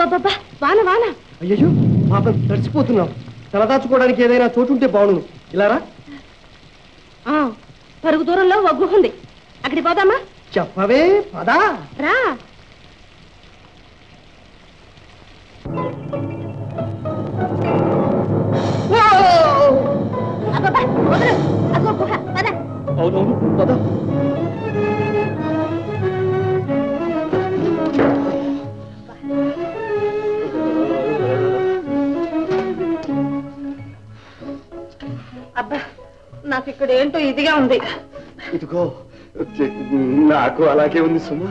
వాన అయ్యో పాపం తడిసిపోతున్నావు తలదాచుకోవడానికి ఏదైనా చోటు ఉంటే బాగుండు ఇలారా? ఆ, పరుగు దూరంలో ఒక గుహ ఉంది. అక్కడికి పోదామా? చెప్పవే పదా. రా. అబ్బబ్బా, అవునవును పదా. నాకు ఇక్కడ ఏంటో ఇదిగా ఉంది. ఇదిగో నాకు అలాగే ఉంది సుమా.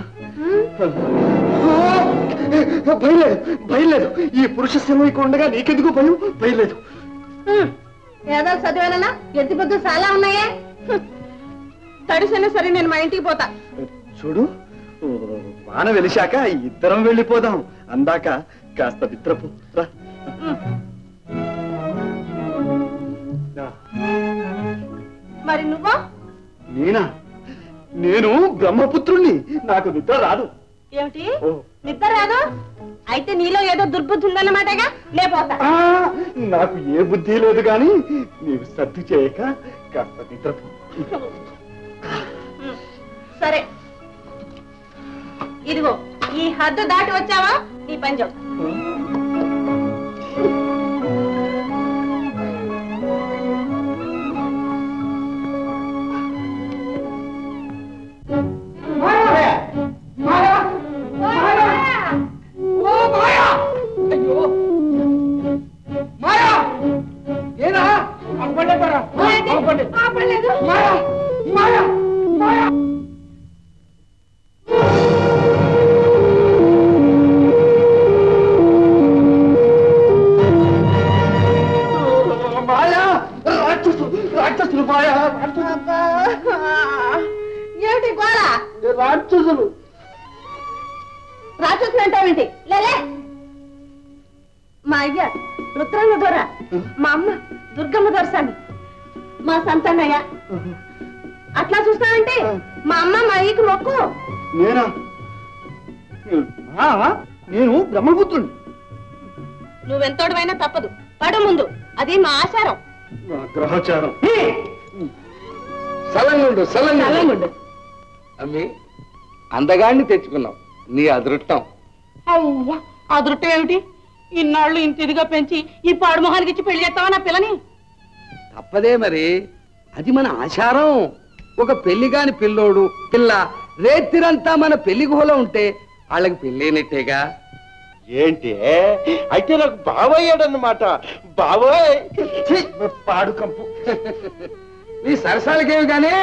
భయం లేదు భయం లేదు ఈ పురుష సింహం ఇక్కడ ఉండగా నీకెందుకు భయం? భయం లేదు హ్మ్. ఏదో చదివానా ఎత్తి పొద్దు చాలా ఉన్నాయే. తడిసైనా సరే నేను మా ఇంటికి పోతా. చూడు వాన వెలిశాక ఇద్దరం వెళ్ళిపోదాం. అందాక కాస్త రా. రా. మరి నువ్వు? నేనా? నేను బ్రహ్మపుత్రుణ్ణి. నాకు నిద్ర రాదు. ఏమిటి. నిద్ర రాదు? అయితే నీలో ఏదో దుర్బుద్ధి ఉందన్నమాటగా? లేపోతా నాకు ఏ బుద్ధి లేదు గాని నీవు సర్ది చేయక కాస్త నిద్రపో. హ్మ్. సరే. ఇదిగో ఈ హద్దు దాటి వచ్చావా? నీ పని చెప్తా ఏమిటి గోళ రాక్షసులు? రాక్షసులు అంటావేంటి? లేలే మా అయ్య రుద్రమ్మ దొర మా అమ్మ దుర్గమ్మ దొరసాని మా సంతానయ్య. అట్లా చూస్తావంటే? మా అమ్మ మా అయ్యకి మొక్కు. నేనా? ఆ, నేను బ్రహ్మపుత్రుని నువ్వెంతోడమైనా తప్పదు. పడు ముందు. అది మా ఆచారం. నా గ్రహచారం. సలంగుండు సలంగుండు. అమ్మి అందగాన్ని తెచ్చుకున్నాం. నీ అదృష్టం. అవ్వా అదృష్టం ఏమిటి? ఇన్నాళ్ళు ఇంత ఇదిగా పెంచి ఈ పాడు మొహానికి ఇచ్చి పెళ్ళి చేస్తావా నా పిల్లని? తప్పదే మరి. అది మన ఆచారం. ఒక పెళ్ళి కాని పిల్లోడు పిల్ల రేతిరంతా మన పెళ్ళి గుహలో ఉంటే వాళ్ళకి పెళ్ళైనట్టేగా ఏంటి? అయితే నాకు బావయ్యాడన్నమాట బావోయ్ పాడు కంపు. మీ సరసాలకేమి కానీ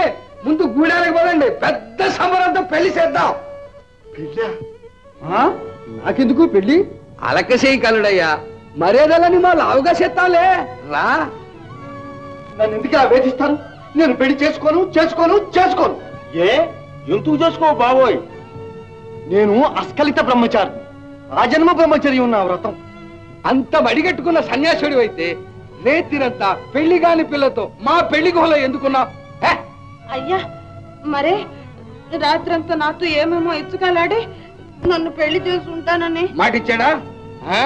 ముందు గూడానికి పోదండి. పెద్ద సంబరంతో పెళ్ళి చేద్దాం. నాకెందుకు పెళ్ళి? అలకసేయి కలుడయ్యా. మర్యాదలని మా లావుగా చేస్తాంలే రా. నన్ను ఎందుకు ఇలా వేధిస్తాను నేను పెళ్ళి చేసుకోను చేసుకోను చేసుకోను. ఏ? ఎందుకు చేసుకో బావోయ్ నేను అస్కలిత బ్రహ్మచారి ఆ జన్మ బ్రహ్మచర్యం ఉన్న వ్రతం. అంత మడిగట్టుకున్న సన్యాసుడు అయితే రేతిరంతా పెళ్ళి కాని పిల్లతో మా పెళ్ళి గుహలో ఎందుకున్నావు అయ్యా మరే రాత్రంతా నాతో ఏమేమో ఇచ్చుకాలాడి నన్ను పెళ్ళి చేసుకుంటానని మాటిచ్చాడా? ఆ?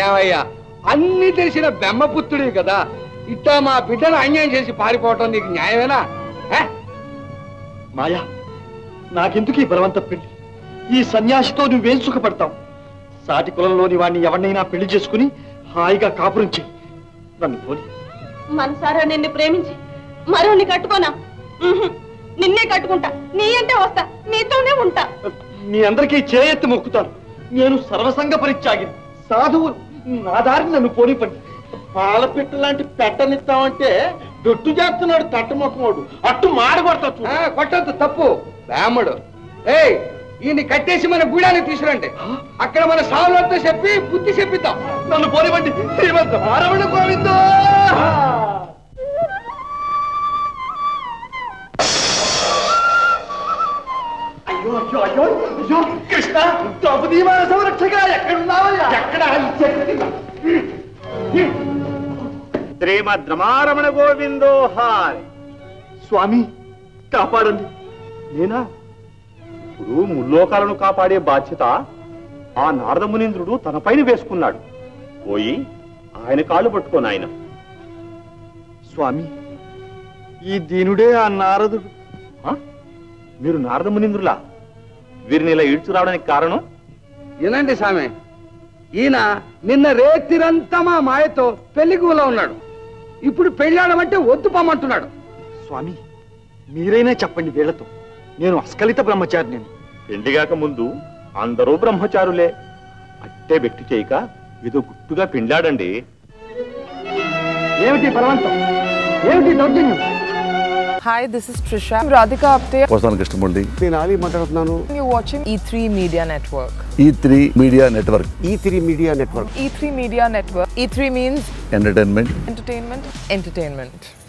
ఏమయ్యా అన్ని తెలిసిన బెమ్మపుత్రుడివి కదా ఇట్టా మా బిడ్డను అన్యాయం చేసి పారిపోవటం నీకు న్యాయమేనా? మాయా నాకెందుకు ఈ బలవంత పెళ్ళి? ఈ సన్యాసితో నువ్వేం సుఖపడతావు? సాటి కులంలోని వాడిని ఎవరినైనా పెళ్ళి చేసుకుని హాయిగా కాపురం చెయ్యి. నన్ను పోని. మనసారా నిన్ను ప్రేమించి మరోని కట్టుకోనా. నిన్నే కట్టుకుంటా. నీ అంటే వస్తా. నీతోనే ఉంటా. మీ అందరికీ చేయెత్తి మొక్కుతాను. నేను సర్వసంగ పరిత్యాగి సాధువు. నా దారిని నన్ను పోనిపండి పాల పెట్ట లాంటి పెట్టనిస్తామంటే దొట్టు చేస్తున్నాడు తట్టమొక్కమోడు అట్టు మాడగొడతా చూడు. కొట్టొద్దు తప్పు. బ్రాహ్మడు. ఏయ్ ఈయన్ని కట్టేసి మన గూడానికి తీసుకురండి. అక్కడ మన సావులతో చెప్పి బుద్ధి చెప్పిద్దాం. నన్ను పోనివ్వండి. శ్రీమంత మారవణ గోవిందో! అయ్యో అయ్యో అయ్యో అయ్యో కృష్ణ ఎక్కడున్నావయ్యా? ఎక్కడ? శ్రీమద్ రమారమణ గోవిందో హాయ్ స్వామి కాపాడండి. నేనా? ఇప్పుడు ముల్లోకాలను కాపాడే బాధ్యత ఆ నారద మునీంద్రుడు తన పైన వేసుకున్నాడు. పోయి ఆయన కాళ్ళు పట్టుకోను ఆయన. స్వామి ఈ దీనుడే ఆ నారదుడు? మీరు నారద మునీంద్రులా? వీరిని ఇలా ఈడ్చు రావడానికి కారణం? వినండి సామె ఈయన నిన్న రేతిరంతా మా మాయతో పెళ్ళి గుహలో ఉన్నాడు. ఇప్పుడు పెళ్ళాడమంటే వద్దు పొమ్మంటున్నాడు స్వామి మీరైనా చెప్పండి వీళ్ళతో నేను అస్కలిత బ్రహ్మచారి నేను పెండిగాక ముందు అందరూ బ్రహ్మచారులే అట్టే బెట్టి చేయక ఏదో గుట్టుగా పిండాడండి ఏమిటి బలవంతం ఏమిటి దౌర్జన్యం Hi, this is Trisha. I'm Radhika Apte. వస్తాను కృష్ణమూర్తి నేను ఆలీ మాట్లాడుతున్నాను You're watching E3 Media Network. E three media network E three media network E3 Media Network. E3 means entertainment entertainment, entertainment.